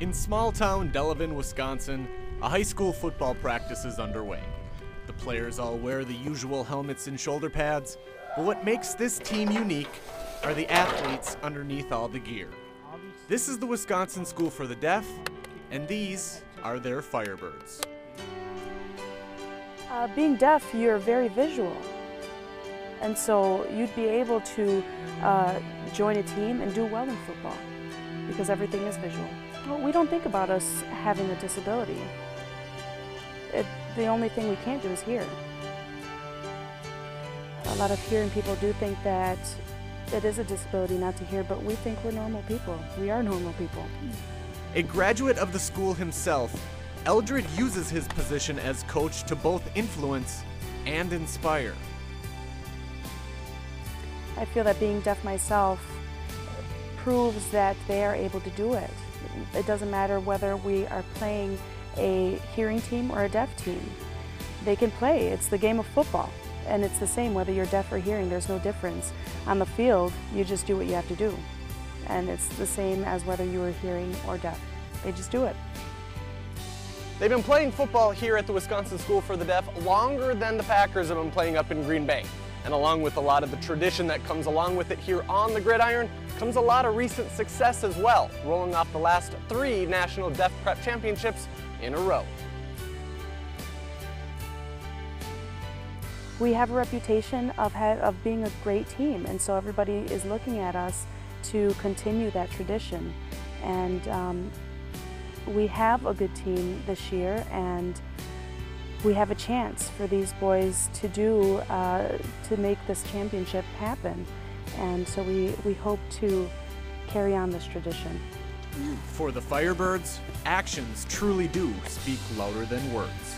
In small town Delavan, Wisconsin, a high school football practice is underway. The players all wear the usual helmets and shoulder pads, but what makes this team unique are the athletes underneath all the gear. This is the Wisconsin School for the Deaf, and these are their Firebirds. Uh, being deaf, you're very visual. And so you'd be able to uh, join a team and do well in football because everything is visual. Well, we don't think about us having a disability. It, the only thing we can't do is hear. A lot of hearing people do think that it is a disability not to hear, but we think we're normal people. We are normal people. A graduate of the school himself, Eldred uses his position as coach to both influence and inspire. I feel that being deaf myself proves that they are able to do it. It doesn't matter whether we are playing a hearing team or a deaf team. They can play. It's the game of football. And it's the same whether you're deaf or hearing, there's no difference. On the field, you just do what you have to do. And it's the same as whether you are hearing or deaf. They just do it. They've been playing football here at the Wisconsin School for the Deaf longer than the Packers have been playing up in Green Bay. And along with a lot of the tradition that comes along with it here on the gridiron, comes a lot of recent success as well, rolling off the last three National Deaf Prep Championships in a row. We have a reputation of, of being a great team, and so everybody is looking at us to continue that tradition. And um, we have a good team this year, and we have a chance for these boys to do, uh, to make this championship happen. And so we, we hope to carry on this tradition. For the Firebirds, actions truly do speak louder than words.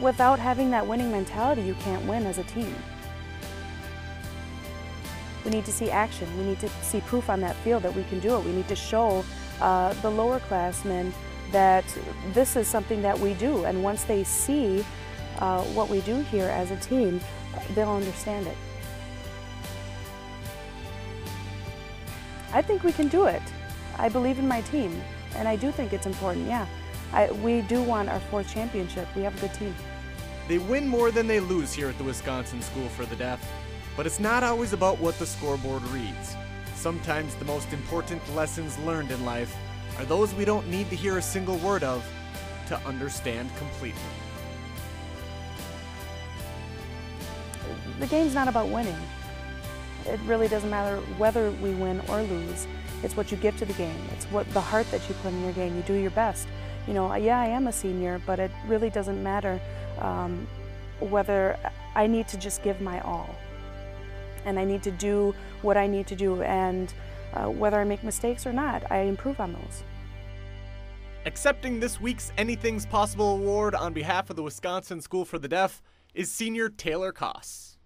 Without having that winning mentality, you can't win as a team. We need to see action. We need to see proof on that field that we can do it. We need to show uh, the lower classmen that this is something that we do. And once they see uh, what we do here as a team, they'll understand it. I think we can do it. I believe in my team, and I do think it's important, yeah. I, we do want our fourth championship. We have a good team. They win more than they lose here at the Wisconsin School for the Deaf, but it's not always about what the scoreboard reads. Sometimes the most important lessons learned in life are those we don't need to hear a single word of to understand completely. The game's not about winning. It really doesn't matter whether we win or lose. It's what you give to the game. It's what the heart that you put in your game. You do your best. You know, yeah, I am a senior, but it really doesn't matter um, whether I need to just give my all. And I need to do what I need to do. And uh, whether I make mistakes or not, I improve on those. Accepting this week's Anything's Possible award on behalf of the Wisconsin School for the Deaf is senior Taylor Koss.